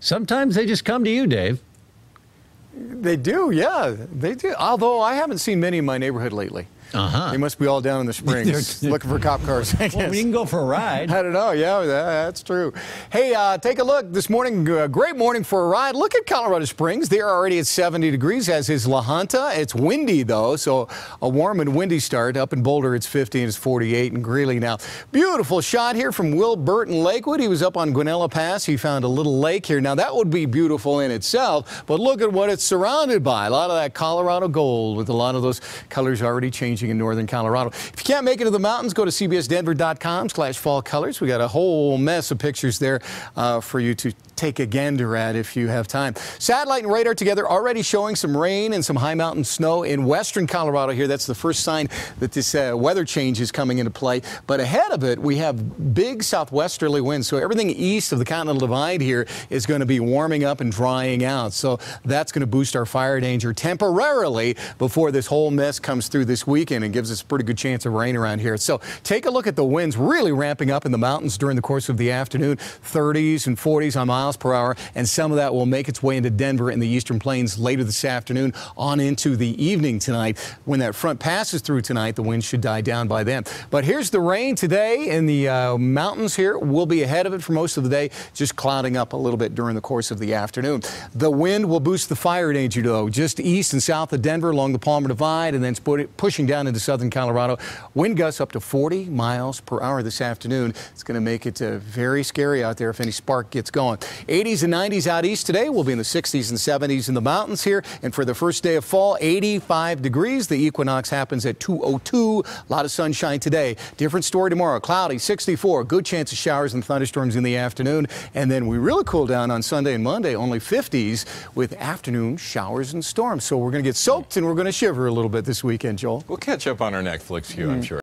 sometimes they just come to you, Dave. They do, yeah, they do. Although I haven't seen many in my neighborhood lately. Uh-huh. They must be all down in the springs looking for cop cars. I Well, we can go for a ride. I don't know. Yeah, that, that's true. Hey, uh, take a look this morning. Uh, great morning for a ride. Look at Colorado Springs. They're already at 70 degrees, as is La Junta. It's windy, though, so a warm and windy start. Up in Boulder, it's 50 and it's 48 in Greeley now. Beautiful shot here from Will Burton Lakewood. He was up on Guanella Pass. He found a little lake here. Now, that would be beautiful in itself, but look at what it's surrounded by. A lot of that Colorado gold with a lot of those colors already changing in northern Colorado. If you can't make it to the mountains, go to cbsdenver.com slash fall colors. We got a whole mess of pictures there uh, for you to take a gander at if you have time. Satellite and radar together already showing some rain and some high mountain snow in western Colorado here. That's the first sign that this uh, weather change is coming into play. But ahead of it, we have big southwesterly winds. So everything east of the Continental Divide here is going to be warming up and drying out. So that's going to boost our fire danger temporarily before this whole mess comes through this weekend and gives us a pretty good chance of rain around here. So take a look at the winds really ramping up in the mountains during the course of the afternoon 30s and 40s on miles per hour. And some of that will make its way into Denver and the eastern plains later this afternoon on into the evening tonight. When that front passes through tonight, the wind should die down by then. But here's the rain today in the uh, mountains here. We'll be ahead of it for most of the day, just clouding up a little bit during the course of the afternoon. The wind will boost the fire danger, though, just east and south of Denver along the Palmer Divide and then pushing down into southern Colorado. Wind gusts up to 40 miles per hour this afternoon. It's going to make it uh, very scary out there if any spark gets going. 80s and 90s out east today. We'll be in the 60s and 70s in the mountains here. And for the first day of fall, 85 degrees. The equinox happens at 202. A lot of sunshine today. Different story tomorrow. Cloudy, 64. Good chance of showers and thunderstorms in the afternoon. And then we really cool down on Sunday and Monday, only 50s with afternoon showers and storms. So we're going to get soaked and we're going to shiver a little bit this weekend, Joel. We'll catch up on our Netflix queue, I'm mm. sure.